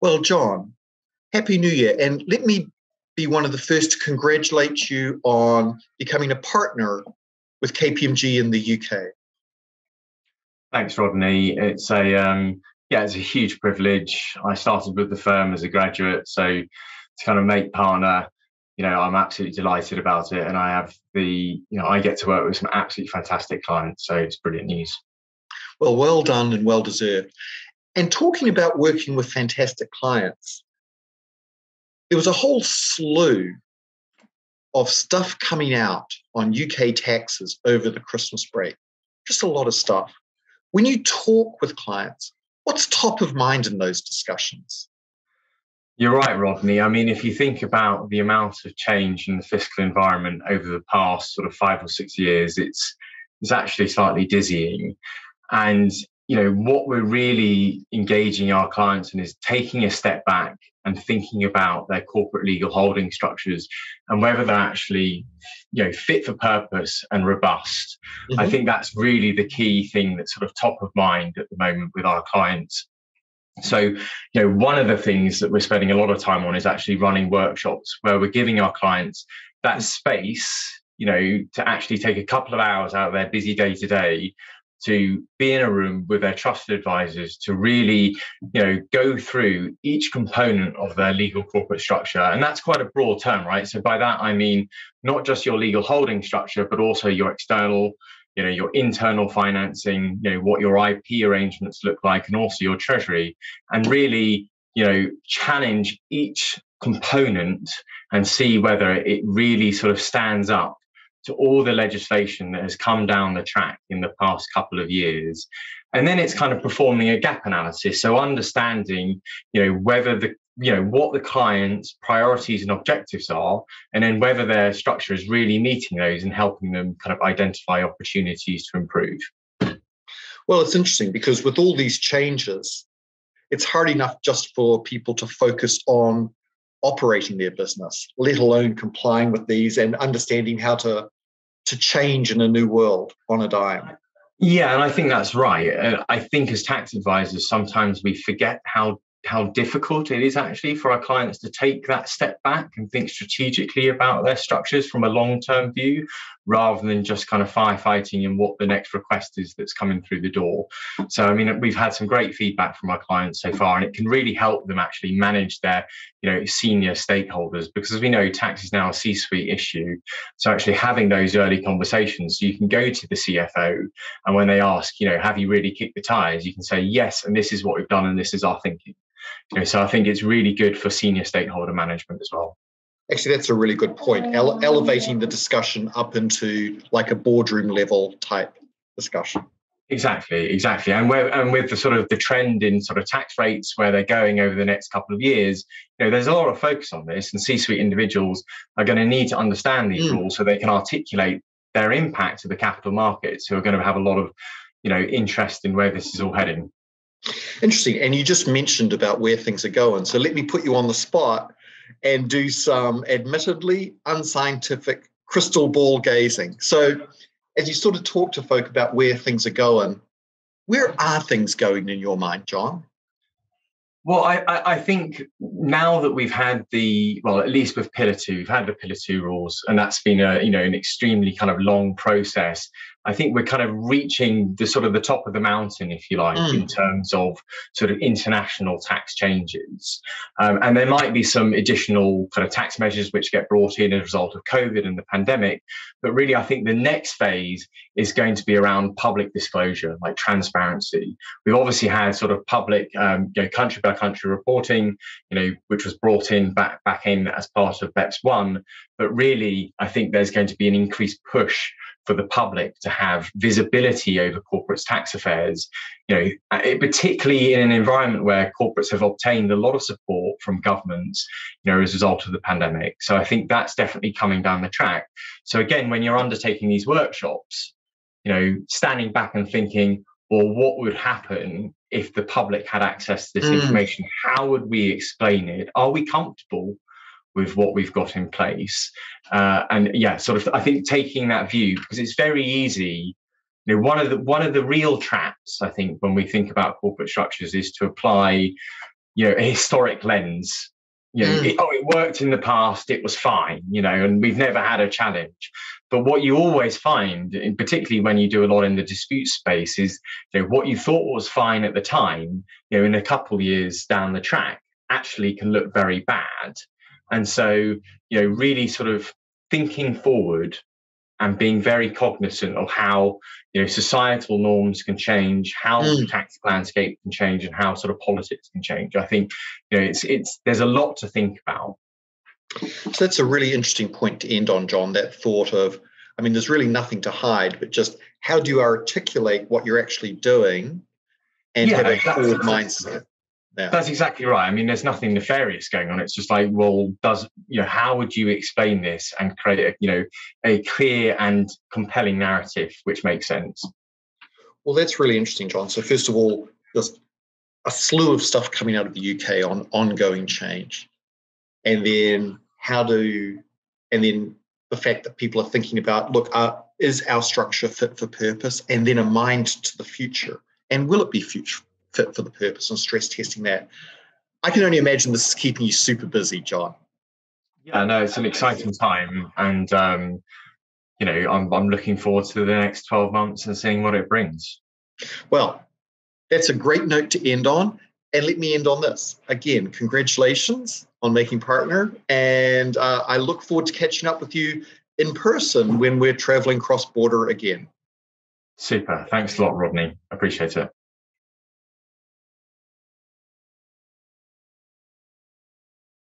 Well, John, Happy New Year. And let me be one of the first to congratulate you on becoming a partner with KPMG in the UK. Thanks, Rodney. It's a um, yeah, it's a huge privilege. I started with the firm as a graduate, so to kind of make partner, you know, I'm absolutely delighted about it, and I have the you know I get to work with some absolutely fantastic clients, so it's brilliant news. Well, well done and well deserved. And talking about working with fantastic clients, there was a whole slew of stuff coming out on UK taxes over the Christmas break. Just a lot of stuff. When you talk with clients, what's top of mind in those discussions? You're right, Rodney. I mean, if you think about the amount of change in the fiscal environment over the past sort of five or six years, it's it's actually slightly dizzying. And you know what we're really engaging our clients in is taking a step back and thinking about their corporate legal holding structures and whether they're actually you know fit for purpose and robust mm-hmm. i think that's really the key thing that's sort of top of mind at the moment with our clients so you know one of the things that we're spending a lot of time on is actually running workshops where we're giving our clients that space you know to actually take a couple of hours out of their busy day to day to be in a room with their trusted advisors to really you know go through each component of their legal corporate structure. And that's quite a broad term right? So by that i mean not just your legal holding structure but also your external you know your internal financing you know what your ip arrangements look like and also your treasury and really you know challenge each component and see whether it really sort of stands up to all the legislation that has come down the track in the past couple of years. And then it's kind of performing a gap analysis. So understanding, you know, whether the you know what the client's priorities and objectives are and then whether their structure is really meeting those and helping them kind of identify opportunities to improve well it's interesting because with all these changes it's hard enough just for people to focus on operating their business, let alone complying with these and understanding how to to change in a new world on a dime. Yeah, and I think that's right. I think as tax advisors, sometimes we forget how how difficult it is actually for our clients to take that step back and think strategically about their structures from a long term view rather than just kind of firefighting in what the next request is that's coming through the door. So, I mean, we've had some great feedback from our clients so far, and it can really help them actually manage their, you know, senior stakeholders because as we know, tax is now a C suite issue. So, actually having those early conversations, so you can go to the CFO, and when they ask, you know, have you really kicked the tires, you can say, yes, and this is what we've done, and this is our thinking. You know, so I think it's really good for senior stakeholder management as well. Actually, that's a really good point. Ele- elevating the discussion up into like a boardroom level type discussion. Exactly, exactly, and where, and with the sort of the trend in sort of tax rates where they're going over the next couple of years, you know, there's a lot of focus on this, and C-suite individuals are going to need to understand these mm. rules so they can articulate their impact to the capital markets, who are going to have a lot of, you know, interest in where this is all heading. Interesting. And you just mentioned about where things are going. So let me put you on the spot and do some admittedly unscientific crystal ball gazing. So as you sort of talk to folk about where things are going, where are things going in your mind, John? Well, I, I, think now that we've had the well, at least with Pillar Two, we've had the Pillar Two rules, and that's been a you know an extremely kind of long process. I think we're kind of reaching the sort of the top of the mountain, if you like, mm. in terms of sort of international tax changes. Um, and there might be some additional kind of tax measures which get brought in as a result of COVID and the pandemic. But really, I think the next phase is going to be around public disclosure, like transparency. We've obviously had sort of public, um, you know, country by country reporting, you know, which was brought in back back in as part of BEPS one. But really, I think there's going to be an increased push for the public to have visibility over corporates' tax affairs. You know, it, particularly in an environment where corporates have obtained a lot of support from governments, you know, as a result of the pandemic. So I think that's definitely coming down the track. So again, when you're undertaking these workshops, you know, standing back and thinking, well, what would happen if the public had access to this mm. information? How would we explain it? Are we comfortable with what we've got in place. Uh, and yeah, sort of, I think taking that view because it's very easy. You know, one of the one of the real traps I think when we think about corporate structures is to apply you know a historic lens you know, mm. it, oh, it worked in the past, it was fine, you know, and we've never had a challenge. But what you always find, particularly when you do a lot in the dispute space, is you know what you thought was fine at the time, you know, in a couple years down the track, actually can look very bad. And so, you know, really sort of thinking forward and being very cognizant of how you know societal norms can change, how mm. the tactical landscape can change, and how sort of politics can change. I think you know it's it's there's a lot to think about. So that's a really interesting point to end on, John. That thought of, I mean, there's really nothing to hide, but just how do you articulate what you're actually doing and yeah, have a forward mindset? Yeah. That's exactly right. I mean, there's nothing nefarious going on. It's just like, well, does you know, how would you explain this and create a you know a clear and compelling narrative which makes sense? Well, that's really interesting, John. So first of all, there's a slew of stuff coming out of the UK on ongoing change, and then how do, and then the fact that people are thinking about, look, uh, is our structure fit for purpose, and then a mind to the future, and will it be future fit for the purpose and stress testing that. I can only imagine this is keeping you super busy, John. Yeah, no, it's an exciting time, and um, you know, I'm I'm looking forward to the next 12 months and seeing what it brings. Well, that's a great note to end on. And let me end on this. Again, congratulations on making partner. And uh, I look forward to catching up with you in person when we're traveling cross border again. Super. Thanks a lot, Rodney. Appreciate it.